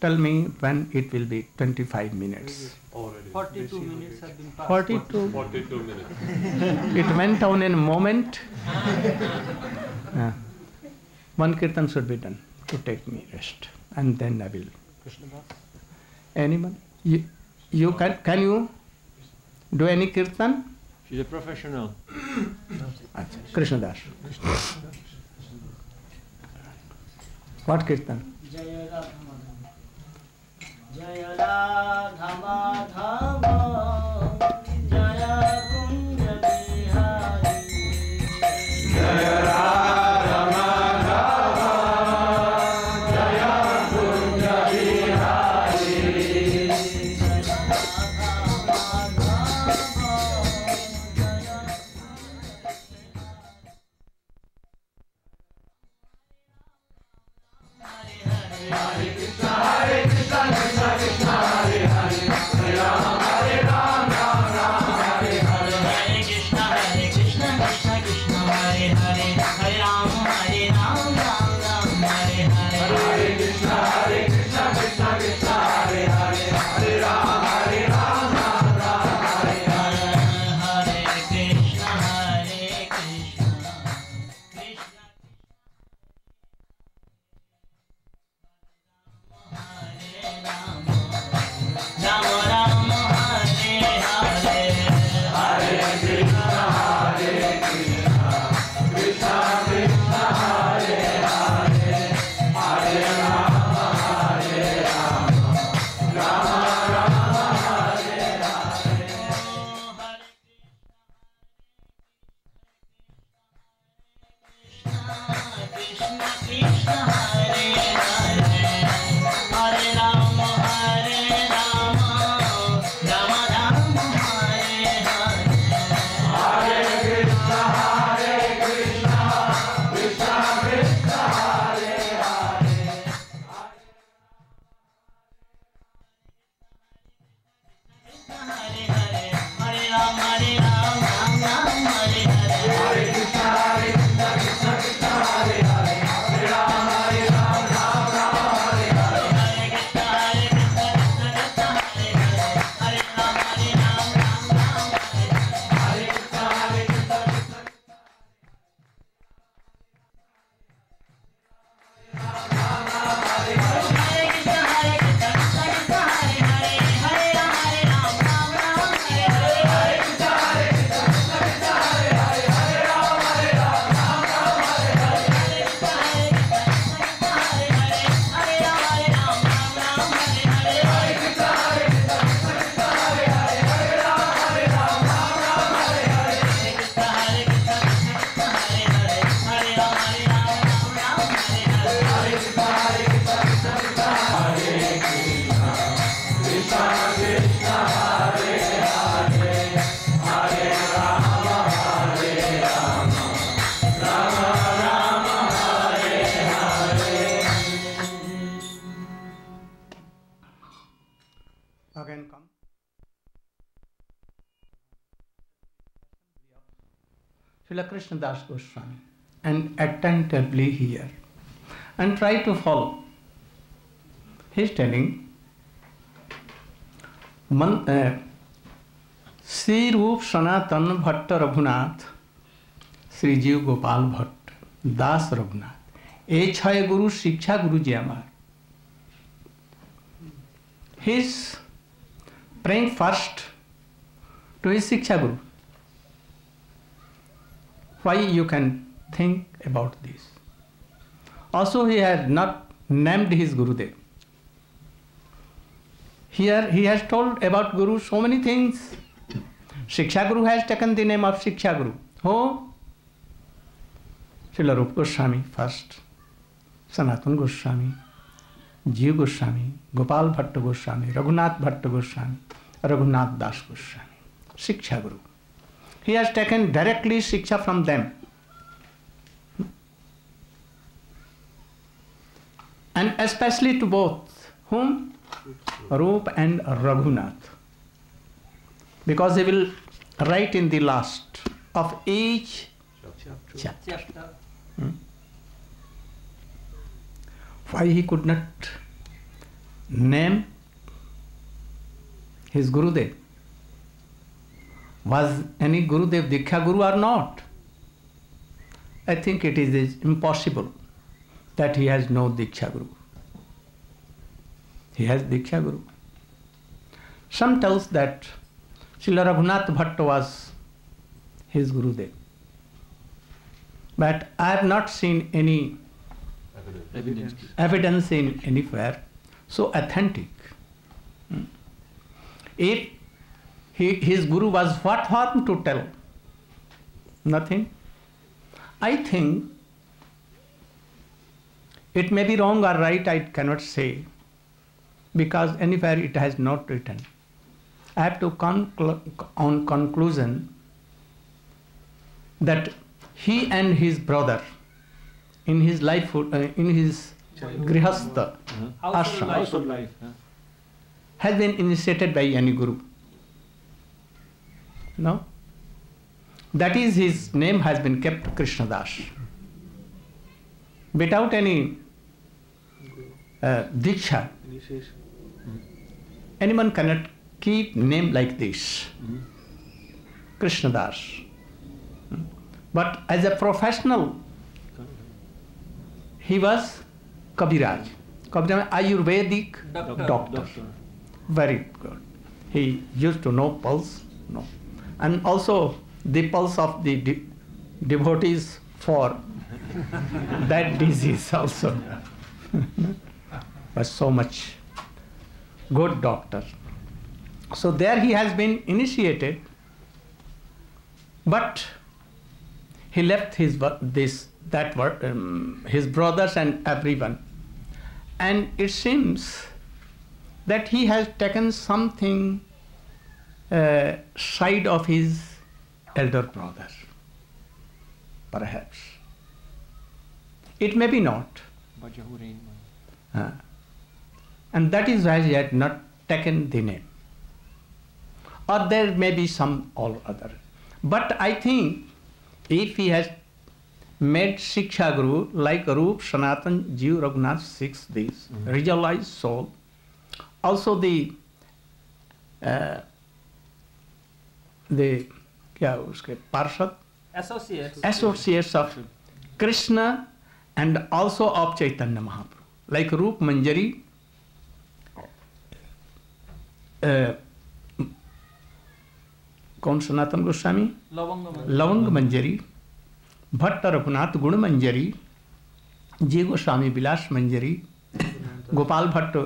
Tell me when it will be 25 minutes. Already. 42 minutes have been passed. 42. 42 minutes. *laughs* It went down in a moment. *laughs* Yeah. One kirtan should be done to take me rest, and then I will. Anyone? You, you can can you do any kirtan? She's a professional. *coughs* Krishna Das. What kirtan? Jaya Jaya Jaya Maria. Srila Krishna Das Goswami and attentively hear and try to follow. He is telling, Man, uh, Shri Rupa Sanatan Bhatt Raghunath Shri Jiva Gopal Bhatt दास रघुनाथ ए छय गुरु शिक्षा गुरु जी अमार his praying first to his shiksha guru Why you can think about this? Also, he has not named his Gurudev. Here he has told about Guru so many things. Shiksha Guru has taken the name of Shiksha Guru. Who? Srila Rupa Goswami first, Sanatana Goswami, Jiva Goswami, Gopal Bhatta Goswami, Raghunath Bhatta Goswami, Raghunath Das Goswami, Shiksha Guru. He has taken directly Shiksha from them. And especially to both. Whom? Rup and Raghunath. Because he will write in the last of each chapter. Chapter. Why he could not name his Gurudev? Was any Gurudev Diksha Guru or not? I think it is, impossible that he has no Diksha Guru. He has Diksha Guru. Some tells that Srila Raghunath Bhatta was his Gurudev. But I have not seen any Evidence. evidence in anywhere so authentic. Hmm. If he, his guru was what harm to tell? Nothing. I think it may be wrong or right, I cannot say, because anywhere it has not written. I have to conclu- on conclusion that he and his brother in his life, uh, in his grihastha Uh-huh. Ashram life. Household life. has been initiated by any guru. No? That is his name has been kept Krishna Das. Without any uh, diksha, anyone cannot keep name like this. Mhm. Krishna Das. But as a professional, he was Kabiraj. Kabiraj, Ayurvedic Doctor. doctor. Very good. He used to know pulse, no, and also the pulse of the de- devotees for *laughs* that disease also. *laughs* was so much good doctor. So there he has been initiated, but he left his this that um, his brothers and everyone, and it seems that he has taken something uh, side of his elder brother. Perhaps it may be not, uh, and that is why he had not taken the name. Or there may be some all other. But I think if he has made Shiksha Guru like Rup, Sanatan, Jiv, Raghunath, six these, realized soul, also the uh, दे क्या उसके पार्षद? Associates of Krishna and also of Chaitanya Mahaprabhu like Rupa Manjari कौन सनातन गोस्वामी? लवंग मंजरी। भट्ट रघुनाथ गुण मंजरी जी गोस्वामी विलास Manjari Gopal Bhatta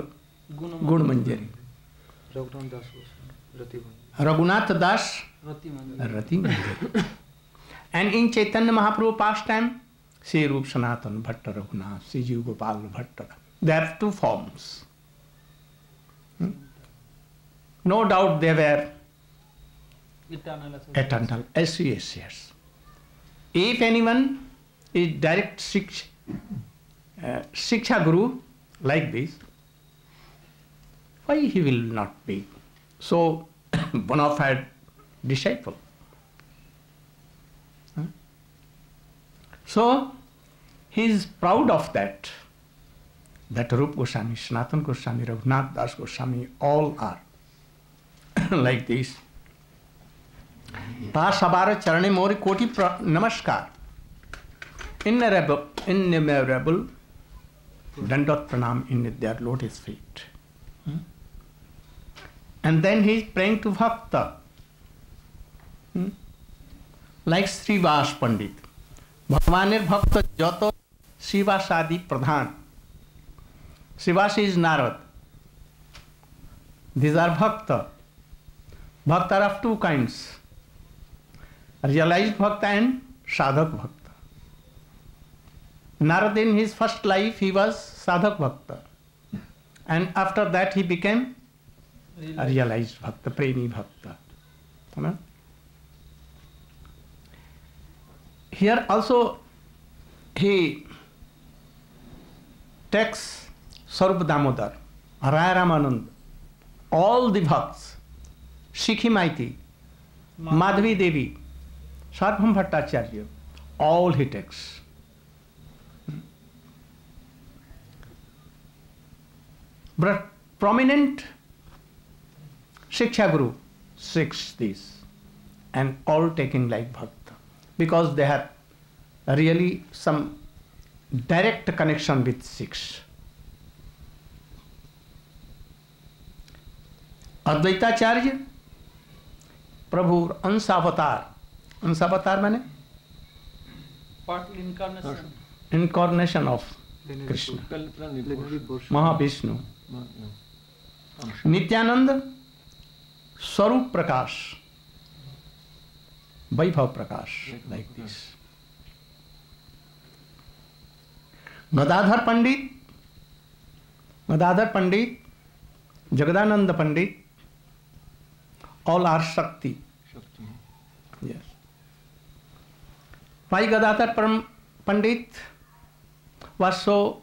Guna Manjari. Raghunath Das Rati Manjari. Rati Manjari. and in Chaitanya Mahaprabhu pastime, Sri Rup Sanatan Bhatta Raghunath, Sri Jiv Gopal Bhatta. There are two forms. Hmm? No doubt they were Eternal associates. eternal associates. If anyone is direct Shiksha, uh, Shiksha Guru like this, why he will not be so *coughs* bona fide disciple. So he is proud of that. That Rup Goswami, Sanatan Goswami, Raghunath Das Goswami, all are *coughs* like this. Pasabara Charane Mori Koti Namaskar. Innumerable, innumerable dandat pranam in their lotus feet. Hmm? And then he is praying to Bhakta. Like Shrivas Pandit. भगवान भक्त जत श्रीवास आदि प्रधान। Shrivas is Narad. These are bhakta. Bhakta are of two kinds realise bhakta and sadhaka bhakta. Narad in his first life he was sadhaka bhakta. And after that he became realise bhakta, premi bhakta. है ना? Here also he takes Sarup Damodar, Raya Ramanand, all the bhakts, Shikhi Maiti, Madhvi Devi, Sarvam Bhattacharya, all he takes. But prominent Shiksha Guru seeks this and all taking like Bhakta because they have really some direct connection with six. Advaitacharya प्रभु अंशावतार अंशावतार मैंने? Incarnation of Krishna Mahavishnu Nityananda Swarup prakash Vaibhav Prakash like this Gadadhar Pandit Gadadhar Pandit Jagadanand Pandit all are Shakti. Yes. Why Gadadhar Param- Pandit was so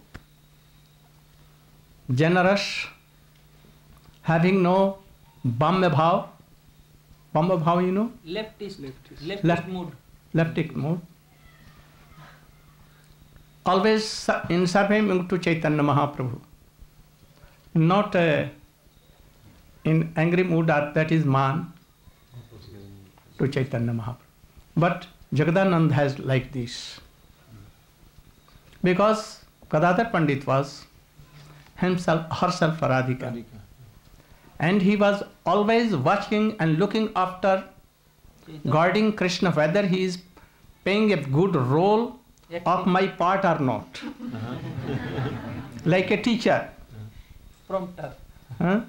generous, having no Bamya Bhav? Bamya Bhav, you know? Leftist. Leftist, Left- Leftist mood. Leftic mood. Always in serving to Chaitanya Mahaprabhu. Not uh, in angry mood, or that is man to Chaitanya Mahaprabhu. But Jagadanand has like this. Because Gadadhar Pandit was himself, herself Radhika. Radhika. And he was always watching and looking after, guarding Krishna, whether he is playing a good role of my part or not. like a teacher. Prompter. Huh?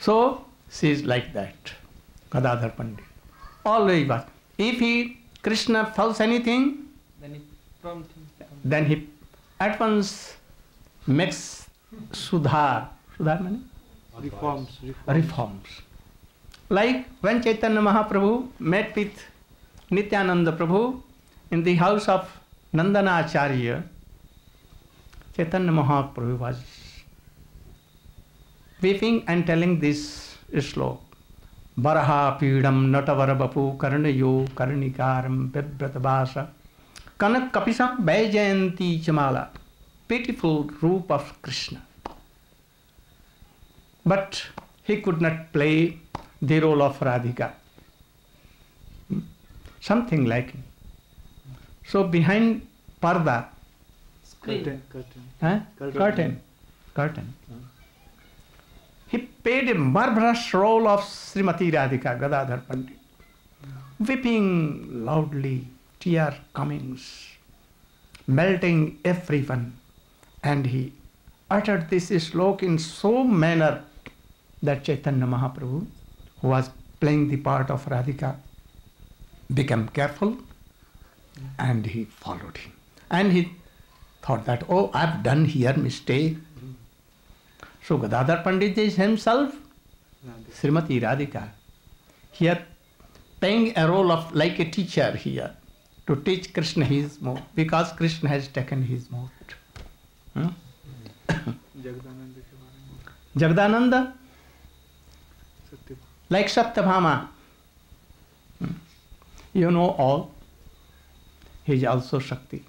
So she is like that, Gadadhar Pandit. Always watch. If he Krishna feels anything, Then he prompt him. then he at once makes sudhar. Sudhar means Reforms. reforms. Like when Chaitanya Mahaprabhu met with Nityananda Prabhu in the house of Nandana Acharya, Chaitanya Mahaprabhu was weeping and telling this slok. Baraha pidam natavara bapu karnayo karnikaram bibratavasa kanak kapisam vajayanti chamala. Pitiful roop of Krishna. But he could not play the role of Radhika. Something like him. So behind parda, Curtain. Curtain. huh? Curtain. curtain, curtain, he played a marvelous role of Srimati Radhika Gadadhar Pandit, weeping loudly, tear comings, melting everyone, and he uttered this slok in so manner that Chaitanya Mahaprabhu, who was playing the part of Radhika, became careful and he followed him. And he thought that, oh, I've done here mistake. So Gadadhar Pandit is himself Srimati Radhika. Here playing a role of like a teacher here to teach Krishna his mode because Krishna has taken his mode. Hmm? Jagdananda like Satyabhama, hmm, you know all, he is also Shakti.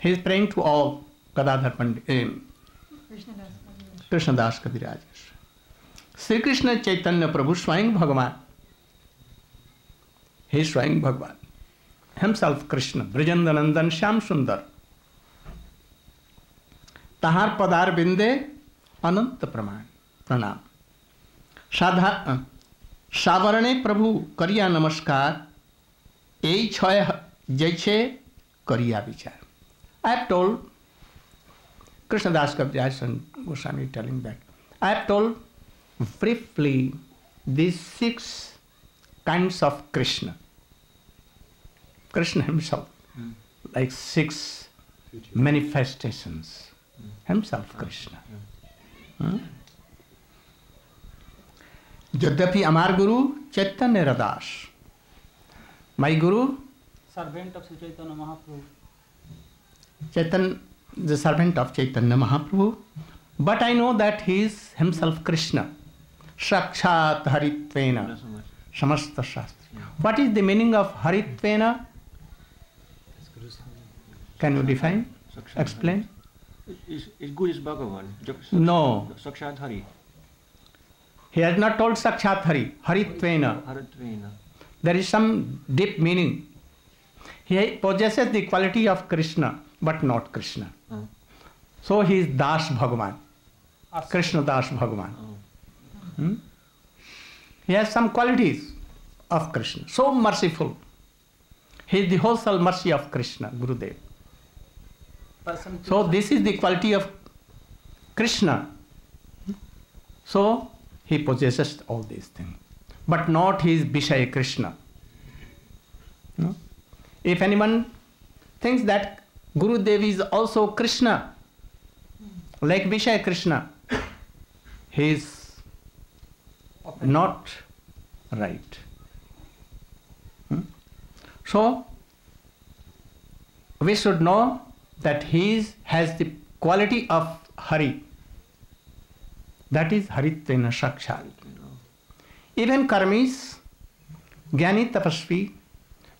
He is praying to all Gadadhar Pandit, eh, Krishnadas Kaviraj. Krishnadas कविराज श्री कृष्ण चैतन्य प्रभु स्वयं भगवान हे स्वयं भगवान himself Krishna Brajendra नंदन श्याम सुंदर तहार पदार बिंदे अनंत साधा अं, सावरणे प्रभु करिया नमस्कार यही करिया विचार। I have told Krishnadas कविंग Goswami telling that I have told briefly this six kinds of Krishna Krishna himself like six manifestations himself Krishna यद्यपि अमार गुरु चैतन्य रदास। My guru servant of Chaitanya Mahaprabhu Chaitanya the servant of Chaitanya Mahaprabhu but I know that he is himself Krishna साक्षात हरित्व समस्त शास्त्र what is the meaning of haritva can you define explain is guru is भगवान no साक्षात Hari He has not told Sakshat Hari. Haritvena. Haratvena. There is some deep meaning. He possesses the quality of Krishna, but not Krishna. Oh. So he is Das Bhagavan. Krishna Das Bhagavan. Oh. Hmm? He has some qualities of Krishna. So merciful. He is the wholesale mercy of Krishna, Gurudev. person So this is the quality of Krishna. Hmm? So he possesses all these things. But not his Vishaya Krishna. No? If anyone thinks that Guru Gurudev is also Krishna, like Vishaya Krishna, he is not right. Hmm? So, we should know that he is, has the quality of Hari. That is Haritvena Sakshat. Even Karmis, Jnani Tapasvi,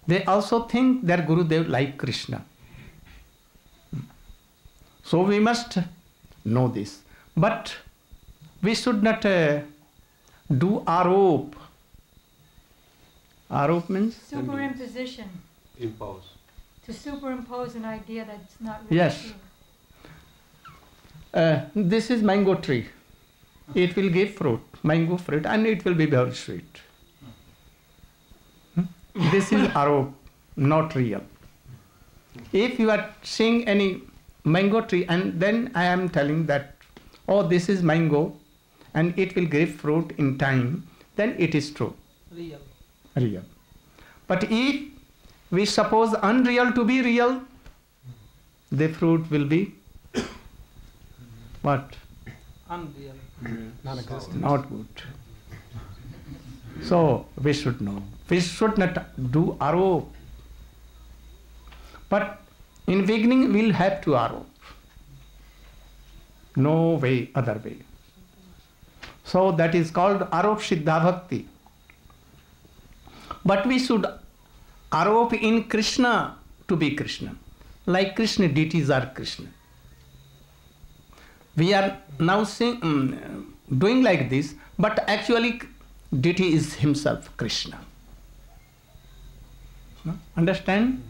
they also think their Gurudev like Krishna. So we must know this. But we should not uh, do arop. Arop means? Superimposition. Impulse. To superimpose an idea that's not really Yes. true. Uh, this is mango tree. It will give fruit, mango fruit, and it will be very sweet. Hmm? This is arop, not real. If you are seeing any mango tree, and then I am telling that, oh, this is mango, and it will give fruit in time, then it is true, real. real. But if we suppose unreal to be real, the fruit will be *coughs* what? Unreal. Mm. not good. So we should know. We should not do arop. But in beginning we'll have to arop. No way, other way. So that is called arop siddha bhakti. But we should arop in Krishna to be Krishna. Like Krishna deities are Krishna we are now sing, um, doing like this, but actually deity is himself, Krishna. No? Understand?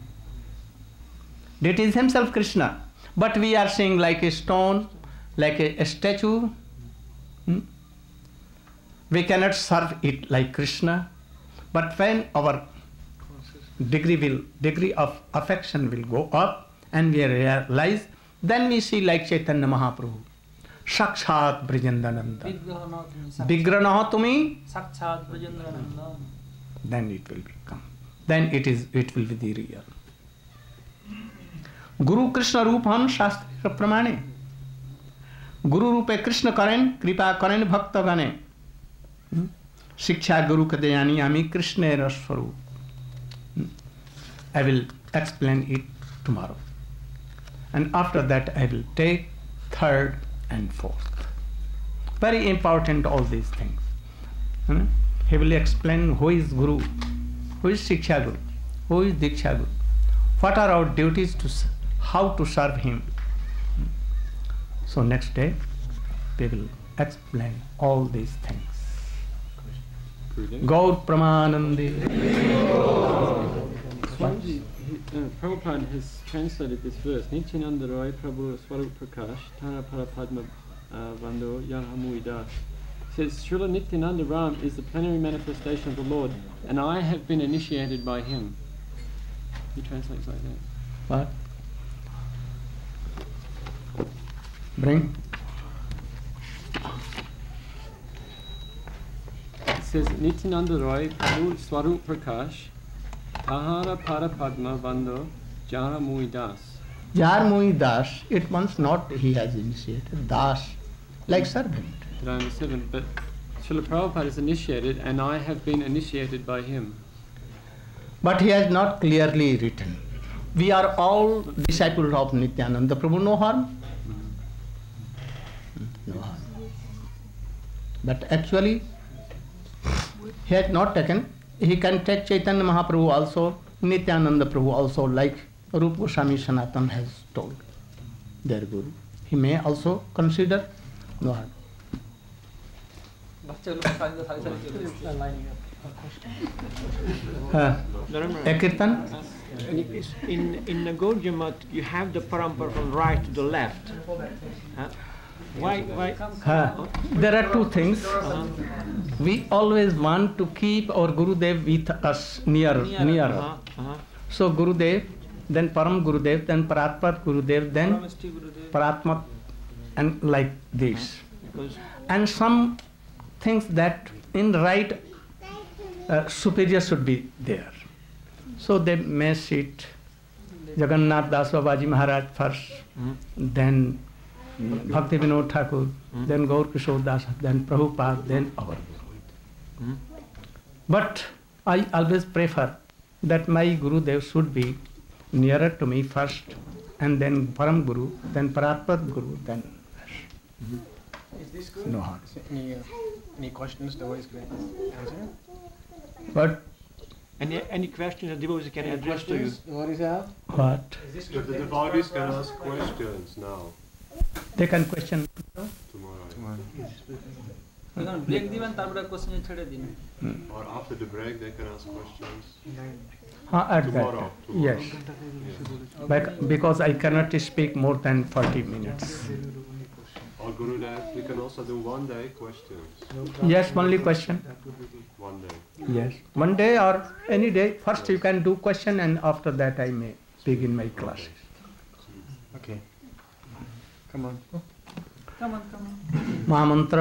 Deity is himself, Krishna. But we are saying like a stone, like a, a statue. Hmm? We cannot serve it like Krishna. But when our degree will degree of affection will go up and we realize, then we see like Chaitanya Mahaprabhu. साक्षात ब्रजेंद्रनंद। विग्रह न हो तुम्हें? साक्षात ब्रजेंद्रनंद। Then it will be come then it is it will be the real guru Krishna rupa हम शास्त्र प्रमाणे। गुरु रूपे कृष्ण करें कृपा करें भक्त गणे। हम्म? शिक्षा गुरु कदे यानी आमी कृष्ण स्वरूप। I will explain it tomorrow and after that I will take third and forth. Very important, all these things. Hmm? He will explain who is Guru, who is Shiksha Guru, who is Diksha Guru, what are our duties to, how to serve him. So next day, we will explain all these things. Gaur Premanande. Uh, Prabhupada has translated this verse. Nityananda Roy Prabhu Swarup Prakash Tara Parapadma uh, Vando Yahamuida says Srila Nityananda Ram is the plenary manifestation of the Lord, and I have been initiated by him. He translates like that. What? Bring. It says Nityananda Roy Prabhu Swarup Prakash Tahara Parapadma Vando Jahamuidas. Jarmoi Das, it means not he has initiated. Das, like servant. Did I understand? But Srila Prabhupada is initiated, and I have been initiated by him. But he has not clearly written. We are all disciples of Nityananda Prabhu, no harm? No harm. But actually, he has not taken. He contact Chaitanya Mahaprabhu also, Nityananda Prabhu also, like Rupa Goswami Sanatan has told their Guru. He may also consider Lord. uh, a kirtan? In, in the Gaudiya Mat, you have the parampara from right to the left. Huh? Why? why? Uh, there are two things. Uh, we always want to keep our Gurudev with us, near, near. So Uh-huh, uh-huh. So Gurudev, then Param Gurudev, then Paratpar Gurudev, then Gurudev. Paratmat, and like this. And some things that in right uh, superior should be there. So they may sit Jagannath Das Babaji Maharaj first, hmm. then Bhakti Vinod Thakur, then Gaur Kishore Das, then Prabhupada, then our Guru. But I always prefer that my Guru Gurudev should be nearer to me first, and then Param Guru, then Paratpar Guru, then Is this good? no harm. Any, uh, any questions the boys can answer? But any any questions that devotees can address to you? The boys have? what? Is this If the devotees can ask questions now, They can question. tomorrow, এখন break দিবেন তারপরে question ছেড়ে দিন or after the break, they can ask questions. Uh, at Tomorrow, that. tomorrow. Yes. Bec- because I cannot speak more than 40 minutes. Or Gurudev, we can also do one day questions. Yes, only question. One day. Yes. One day or any day. First you can do question and after that I may begin my classes. come महामंत्र